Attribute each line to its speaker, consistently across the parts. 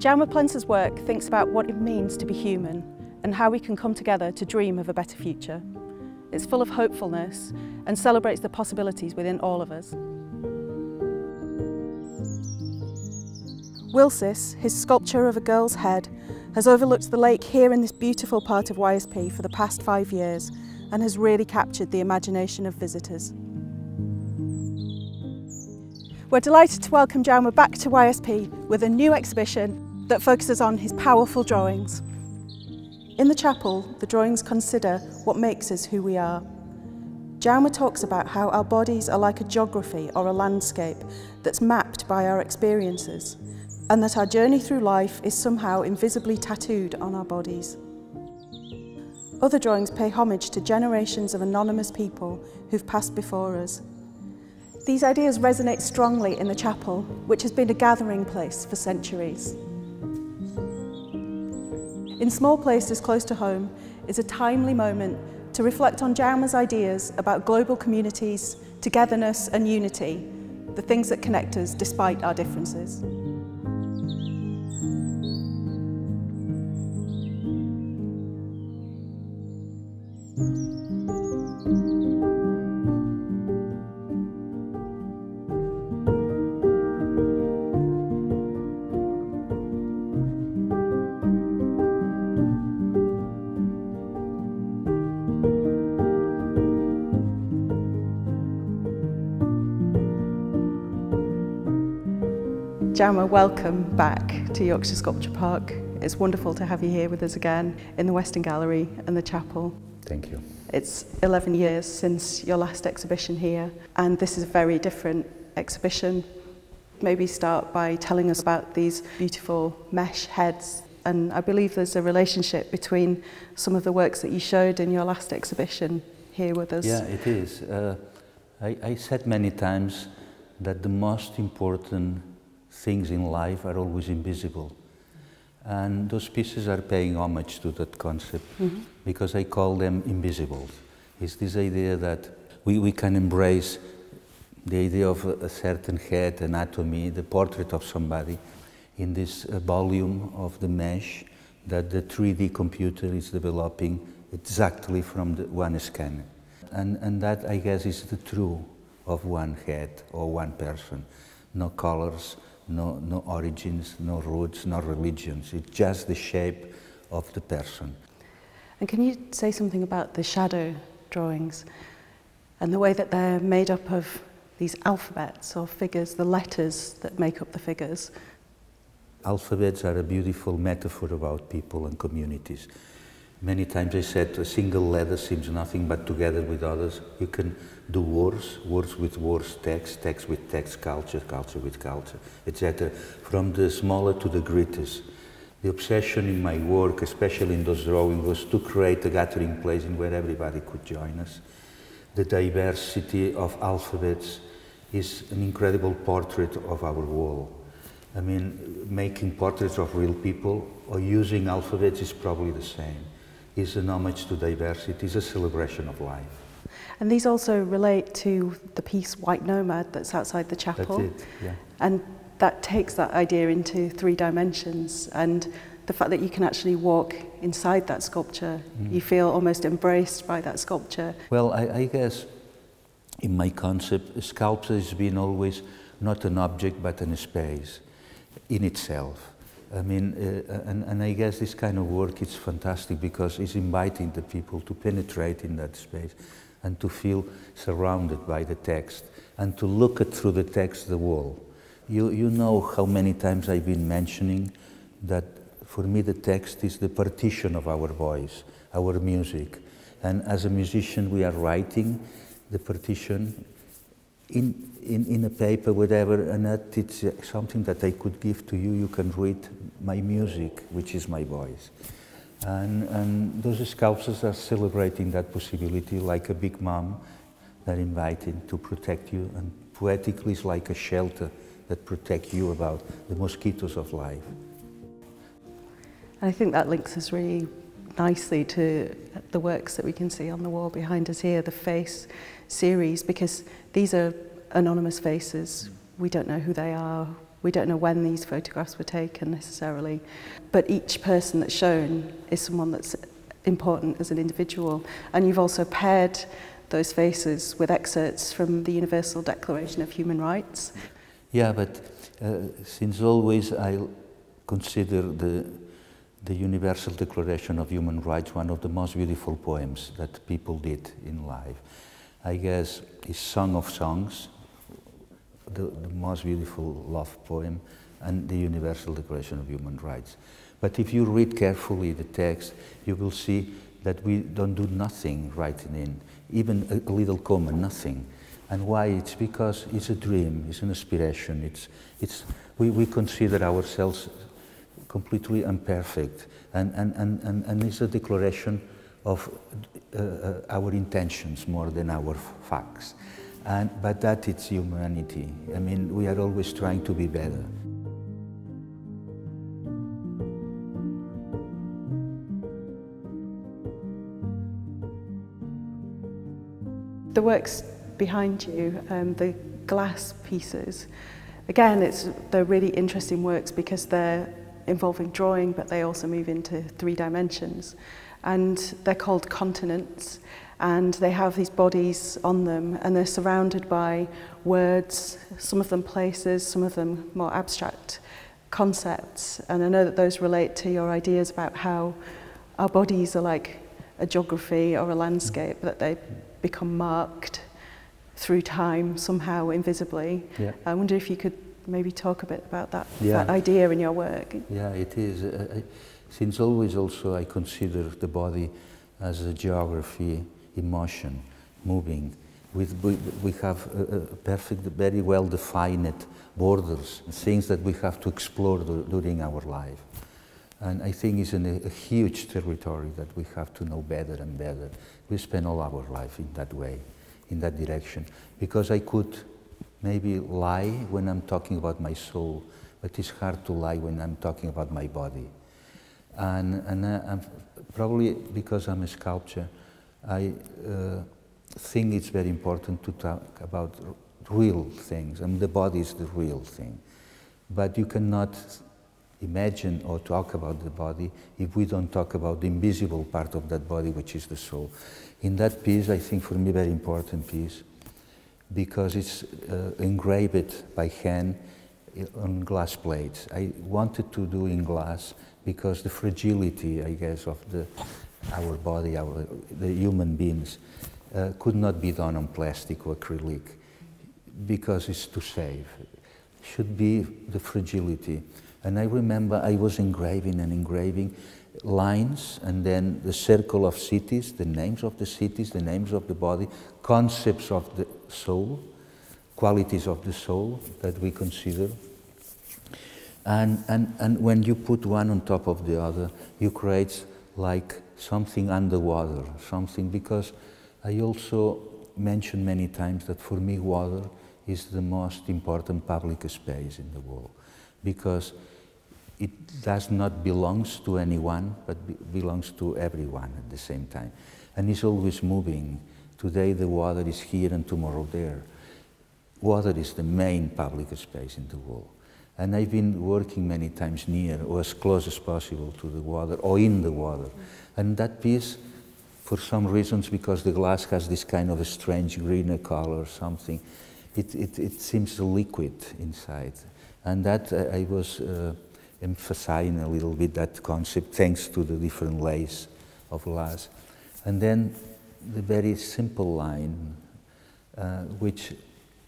Speaker 1: Jaume Plensa's work thinks about what it means to be human and how we can come together to dream of a better future. It's full of hopefulness and celebrates the possibilities within all of us. Wilsis, his sculpture of a girl's head, has overlooked the lake here in this beautiful part of YSP for the past five years and has really captured the imagination of visitors. We're delighted to welcome Jaume back to YSP with a new exhibition that focuses on his powerful drawings. In the chapel, the drawings consider what makes us who we are. Jaume talks about how our bodies are like a geography or a landscape that's mapped by our experiences, and that our journey through life is somehow invisibly tattooed on our bodies. Other drawings pay homage to generations of anonymous people who've passed before us. These ideas resonate strongly in the chapel, which has been a gathering place for centuries. In small places close to home is a timely moment to reflect on Jaume's ideas about global communities, togetherness and unity, the things that connect us despite our differences. Jaume, welcome back to Yorkshire Sculpture Park. It's wonderful to have you here with us again in the Weston Gallery and the chapel.
Speaker 2: Thank you.
Speaker 1: It's 11 years since your last exhibition here, and this is a very different exhibition. Maybe start by telling us about these beautiful mesh heads. And I believe there's a relationship between some of the works that you showed in your last exhibition here with us.
Speaker 2: Yeah, it is. Uh, I, I said many times that the most important things in life are always invisible. And those pieces are paying homage to that concept mm -hmm. because I call them invisible. It's this idea that we, we can embrace the idea of a, a certain head anatomy, the portrait of somebody, in this uh, volume of the mesh that the 3D computer is developing exactly from the one scan. And, and that, I guess, is the true of one head or one person. No colors, no, no origins, no roots, no religions. It's just the shape of the person.
Speaker 1: And can you say something about the shadow drawings and the way that they're made up of these alphabets or figures, the letters that make up the figures?
Speaker 2: Alphabets are a beautiful metaphor about people and communities. Many times I said a single letter seems nothing but together with others. You can do wars, wars with wars, text, text with text, culture, culture with culture, etc. From the smaller to the greatest. The obsession in my work, especially in those drawings, was to create a gathering place in where everybody could join us. The diversity of alphabets is an incredible portrait of our world. I mean, making portraits of real people or using alphabets is probably the same is an homage to diversity, is a celebration of life.
Speaker 1: And these also relate to the piece White Nomad that's outside the chapel.
Speaker 2: That's it, yeah.
Speaker 1: And that takes that idea into three dimensions and the fact that you can actually walk inside that sculpture, mm. you feel almost embraced by that sculpture.
Speaker 2: Well, I, I guess in my concept, sculpture has been always not an object but an space in itself. I mean, uh, and, and I guess this kind of work is fantastic because it's inviting the people to penetrate in that space and to feel surrounded by the text and to look at through the text the wall. You, you know how many times I've been mentioning that for me the text is the partition of our voice, our music. And as a musician we are writing the partition in in, in a paper, whatever, and that it's uh, something that I could give to you. You can read my music, which is my voice. And, and those sculptures are celebrating that possibility like a big mom. They're invited to protect you, and poetically it's like a shelter that protects you about the mosquitoes of life.
Speaker 1: I think that links us really nicely to the works that we can see on the wall behind us here, the Face series, because these are anonymous faces. We don't know who they are. We don't know when these photographs were taken necessarily. But each person that's shown is someone that's important as an individual. And you've also paired those faces with excerpts from the Universal Declaration of Human Rights.
Speaker 2: Yeah, but uh, since always I consider the, the Universal Declaration of Human Rights one of the most beautiful poems that people did in life. I guess it's Song of Songs, the, the most beautiful love poem, and the Universal Declaration of Human Rights. But if you read carefully the text, you will see that we don't do nothing writing in, even a, a little comma, nothing. And why? It's because it's a dream, it's an aspiration. It's, it's, we, we consider ourselves completely imperfect. And, and, and, and, it's a declaration of uh, uh, our intentions more than our facts. And, but that it's humanity. I mean, we are always trying to be better.
Speaker 1: The works behind you, um, the glass pieces, again, it's, they're really interesting works because they're involving drawing, but they also move into three dimensions. And they're called continents, and they have these bodies on them, and they're surrounded by words, some of them places, some of them more abstract concepts. And I know that those relate to your ideas about how our bodies are like a geography or a landscape, that they become marked through time somehow invisibly. Yeah. I wonder if you could maybe talk a bit about that, yeah. that idea in your work.
Speaker 2: Yeah, it is. Uh, I, since always also I consider the body as a geography, emotion, moving. With, we, we have a, a perfect, very well defined borders, things that we have to explore do, during our life. And I think it's an, a huge territory that we have to know better and better. We spend all our life in that way, in that direction. Because I could maybe lie when I'm talking about my soul, but it's hard to lie when I'm talking about my body. And, and uh, probably because I'm a sculptor, I uh, think it's very important to talk about real things. I mean, the body is the real thing. But you cannot imagine or talk about the body if we don't talk about the invisible part of that body, which is the soul. In that piece, I think for me, very important piece, because it's uh, engraved by hand on glass plates. I wanted to do in glass because the fragility, I guess, of the, our body, our, the human beings, uh, could not be done on plastic or acrylic because it's too safe. Should be the fragility. And I remember I was engraving and engraving lines and then the circle of cities, the names of the cities, the names of the body, concepts of the soul, qualities of the soul that we consider. And, and, and when you put one on top of the other, you create like something underwater, something, because I also mentioned many times that for me water is the most important public space in the world because it does not belongs to anyone, but be belongs to everyone at the same time. And it's always moving. Today the water is here and tomorrow there. Water is the main public space in the world. And I've been working many times near or as close as possible to the water or in the water. And that piece, for some reasons, because the glass has this kind of a strange greener color or something, it, it, it seems liquid inside. And that uh, I was uh, emphasizing a little bit that concept thanks to the different layers of glass. And then the very simple line, uh, which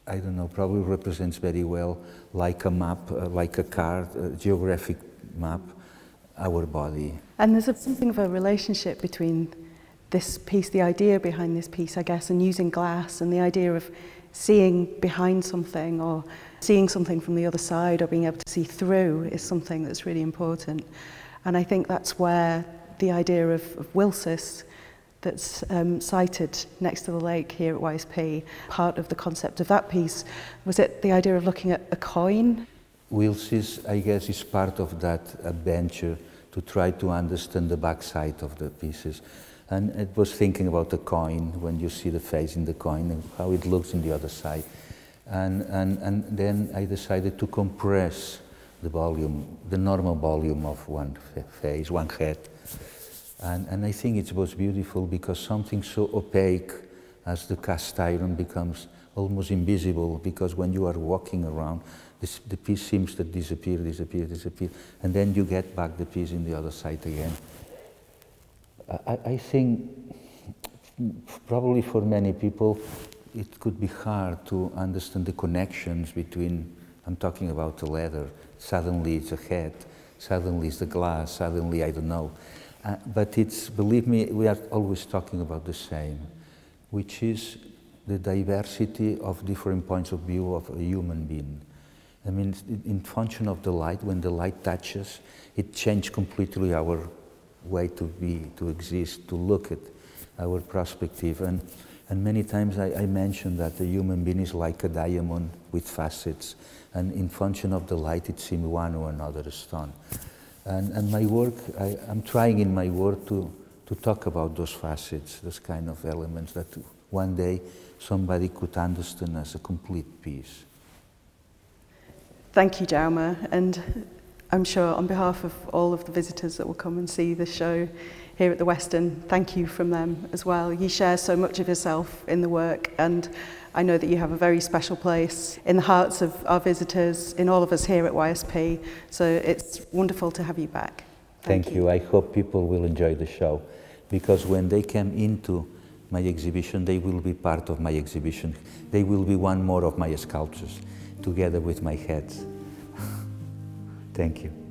Speaker 2: I don't know, probably represents very well, like a map, uh, like a card, a geographic map, our body.
Speaker 1: And there's a, something of a relationship between this piece, the idea behind this piece, I guess, and using glass and the idea of seeing behind something or seeing something from the other side or being able to see through is something that's really important. And I think that's where the idea of, of Wilsis that's um, sited next to the lake here at YSP, part of the concept of that piece, was it the idea of looking at a coin?
Speaker 2: Wilsis, I guess, is part of that adventure to try to understand the backside of the pieces. And it was thinking about the coin, when you see the face in the coin and how it looks in the other side. And, and, and then I decided to compress the volume, the normal volume of one face, one head. And, and I think it was beautiful because something so opaque as the cast iron becomes almost invisible because when you are walking around, this, the piece seems to disappear, disappear, disappear, and then you get back the piece in the other side again. I, I think probably for many people it could be hard to understand the connections between, I'm talking about the leather, suddenly it's a head, suddenly it's the glass, suddenly I don't know. Uh, but it's, believe me, we are always talking about the same, which is the diversity of different points of view of a human being. I mean, in function of the light, when the light touches, it changes completely our way to be, to exist, to look at our perspective. And, and many times I, I mention that the human being is like a diamond with facets, and in function of the light, it seems one or another stone. And, and my work, I, I'm trying in my work to, to talk about those facets, those kind of elements that one day somebody could understand as a complete piece.
Speaker 1: Thank you, Jaume. And I'm sure on behalf of all of the visitors that will come and see the show here at the Weston, thank you from them as well. You share so much of yourself in the work and I know that you have a very special place in the hearts of our visitors, in all of us here at YSP. So it's wonderful to have you back.
Speaker 2: Thank, Thank you. you. I hope people will enjoy the show because when they come into my exhibition, they will be part of my exhibition. They will be one more of my sculptures together with my heads. Thank you.